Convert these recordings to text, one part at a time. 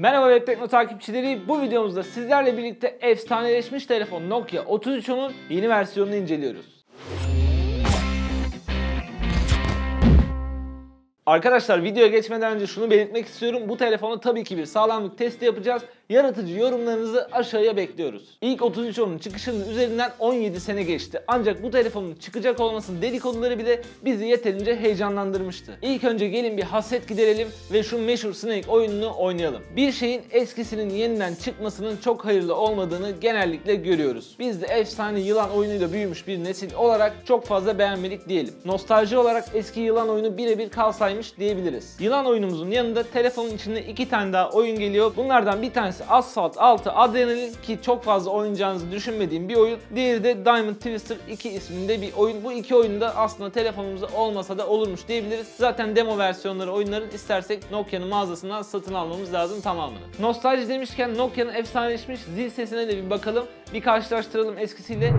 Merhaba Web Tekno takipçileri. Bu videomuzda sizlerle birlikte efsaneleşmiş telefon Nokia 3310'un yeni versiyonunu inceliyoruz. Arkadaşlar videoya geçmeden önce şunu belirtmek istiyorum. Bu telefonu tabii ki bir sağlamlık testi yapacağız. Yaratıcı yorumlarınızı aşağıya bekliyoruz. İlk 3310'un çıkışının üzerinden 17 sene geçti. Ancak bu telefonun çıkacak olmasının dedikoduları bile bizi yeterince heyecanlandırmıştı. İlk önce gelin bir hasret giderelim ve şu meşhur Snake oyununu oynayalım. Bir şeyin eskisinin yeniden çıkmasının çok hayırlı olmadığını genellikle görüyoruz. Biz de efsane yılan oyunuyla büyümüş bir nesil olarak çok fazla beğenmedik diyelim. Nostalji olarak eski yılan oyunu birebir kalsaymış diyebiliriz. Yılan oyunumuzun yanında telefonun içinde iki tane daha oyun geliyor. Bunlardan bir tanesi Asphalt 6 Adrenaline ki çok fazla oynayacağınızı düşünmediğim bir oyun. Diğeri de Diamond Twister 2 isminde bir oyun. Bu iki oyunda aslında telefonumuzda olmasa da olurmuş diyebiliriz. Zaten demo versiyonları oyunların istersek Nokia'nın mağazasından satın almamız lazım tamamını. Nostalji demişken Nokia'nın efsaneleşmiş zil sesine de bir bakalım. Bir karşılaştıralım eskisiyle.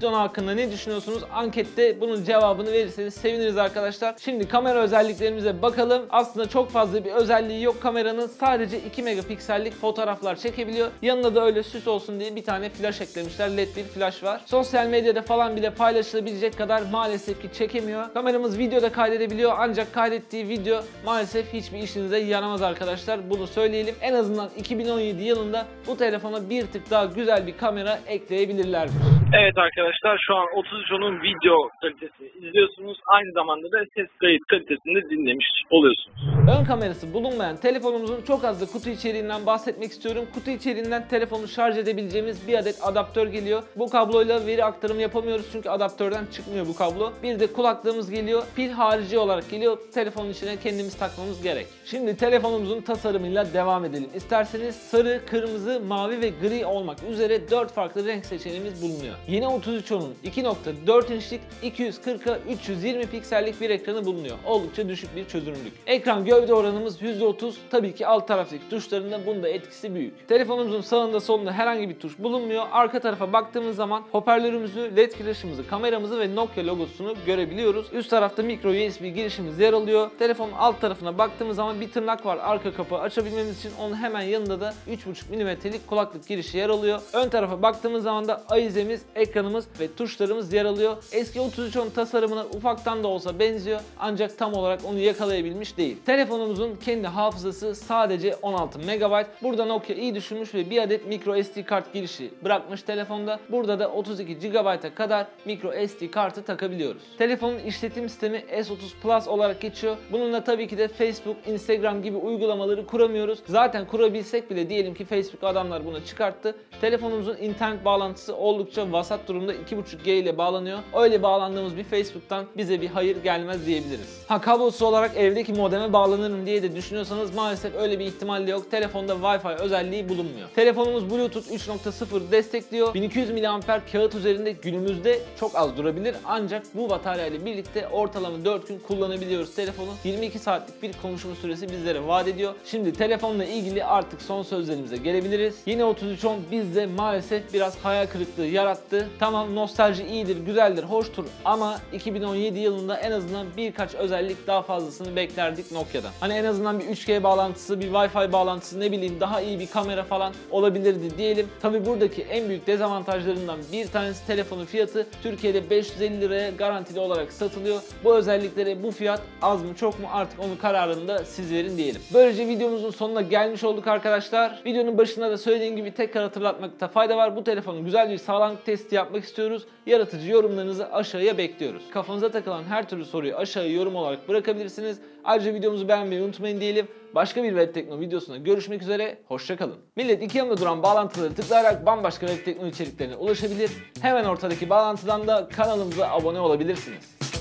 Tonu hakkında ne düşünüyorsunuz? Ankette bunun cevabını verirseniz seviniriz arkadaşlar. Şimdi kamera özelliklerimize bakalım. Aslında çok fazla bir özelliği yok kameranın. Sadece 2 megapiksellik fotoğraflar çekebiliyor. Yanına da öyle süs olsun diye bir tane flash eklemişler. LED bir flash var. Sosyal medyada falan bile paylaşılabilecek kadar maalesef ki çekemiyor. Kameramız videoda kaydedebiliyor ancak kaydettiği video maalesef hiçbir işinize yaramaz arkadaşlar. Bunu söyleyelim. En azından 2017 yılında bu telefona bir tık daha güzel bir kamera ekleyebilirlermiş. Evet arkadaşlar şu an 3310'un video kalitesini izliyorsunuz. Aynı zamanda da ses kayıt kalitesini dinlemiş oluyorsunuz. Ön kamerası bulunmayan telefonumuzun çok az da kutu içeriğinden bahsetmek istiyorum. Kutu içeriğinden telefonu şarj edebileceğimiz bir adet adaptör geliyor. Bu kabloyla veri aktarımı yapamıyoruz çünkü adaptörden çıkmıyor bu kablo. Bir de kulaklığımız geliyor. Pil harici olarak geliyor. Telefonun içine kendimiz takmamız gerek. Şimdi telefonumuzun tasarımıyla devam edelim. İsterseniz sarı, kırmızı, mavi ve gri olmak üzere 4 farklı renk seçeneğimiz bulunuyor. Yeni 3310'un 2.4 inçlik 240'a 320 piksellik bir ekranı bulunuyor. Oldukça düşük bir çözünürlük. Ekran gövde oranımız %30. Tabii ki alt taraftaki tuşlarında bunda etkisi büyük. Telefonumuzun sağında solunda herhangi bir tuş bulunmuyor. Arka tarafa baktığımız zaman hoparlörümüzü, led flaşımızı, kameramızı ve Nokia logosunu görebiliyoruz. Üst tarafta micro USB girişimiz yer alıyor. Telefonun alt tarafına baktığımız zaman bir tırnak var arka kapağı açabilmemiz için. Onun hemen yanında da 3.5 mm'lik kulaklık girişi yer alıyor. Ön tarafa baktığımız zaman da ayizemiz, ekranımız ve tuşlarımız yer alıyor. Eski 3310 tasarımına ufaktan da olsa benziyor ancak tam olarak onu yakalayabilmiş değil. Telefonumuzun kendi hafızası sadece 16 MB. Burada Nokia iyi düşünmüş ve bir adet micro SD kart girişi bırakmış telefonda. Burada da 32 GB'a kadar micro SD kartı takabiliyoruz. Telefonun işletim sistemi S30 Plus olarak geçiyor. Bununla tabii ki de Facebook, Instagram gibi uygulamaları kuramıyoruz. Zaten kurabilsek bile diyelim ki Facebook adamlar bunu çıkarttı. Telefonumuzun internet bağlantısı oldukça vasat durumda 2.5G ile bağlanıyor. Öyle bağlandığımız bir Facebook'tan bize bir hayır gelmez diyebiliriz. Ha kablosuz olarak evdeki modeme bağlanırım diye de düşünüyorsanız maalesef öyle bir ihtimal de yok. Telefonda Wi-Fi özelliği bulunmuyor. Telefonumuz Bluetooth 3.0 destekliyor. 1200 mAh kağıt üzerinde günümüzde çok az durabilir ancak bu batarya ile birlikte ortalama 4 gün kullanabiliyoruz telefonu. 22 saatlik bir konuşma süresi bizlere vaat ediyor. Şimdi telefonla ilgili artık son sözlerimize gelebiliriz. Yine 3310 bizde maalesef biraz hayal kırıklığı yarattı. Tamam nostalji iyidir, güzeldir, hoştur ama 2017 yılında en azından birkaç özellik daha fazlasını beklerdik Nokia'dan. Hani en azından bir 3G bağlantısı, bir Wi-Fi bağlantısı ne bileyim daha iyi bir kamera falan olabilirdi diyelim. Tabi buradaki en büyük dezavantajlarından bir tanesi telefonun fiyatı. Türkiye'de 550 liraya garantili olarak satılıyor. Bu özellikleri bu fiyat az mı çok mu artık onun kararını da siz verin diyelim. Böylece videomuzun sonuna gelmiş olduk arkadaşlar. Videonun başında da söylediğim gibi tekrar hatırlatmakta fayda var. Bu telefonun güzel bir sağlamlık testi yapmak istiyoruz. Yaratıcı yorumlarınızı aşağıya bekliyoruz. Kafanıza takılan her türlü soruyu aşağıya yorum olarak bırakabilirsiniz. Ayrıca videomuzu beğenmeyi unutmayın diyelim. Başka bir Web Tekno videosunda görüşmek üzere. Hoşçakalın. Millet iki yanında duran bağlantıları tıklayarak bambaşka Web Tekno içeriklerine ulaşabilir. Hemen ortadaki bağlantıdan da kanalımıza abone olabilirsiniz.